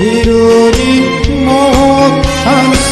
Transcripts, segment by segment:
이루지 못한 뭐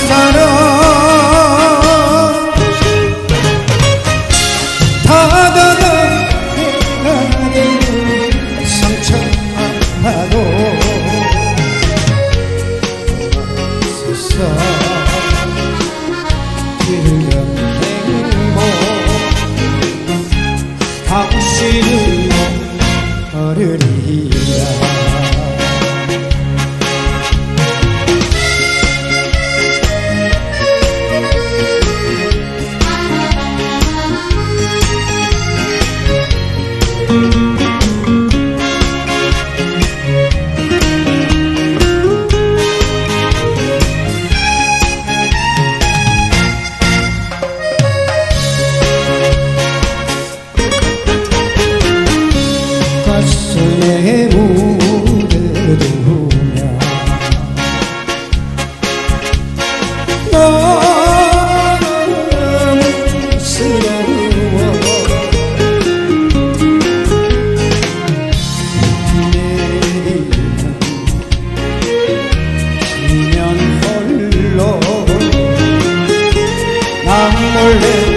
വാമൊഴി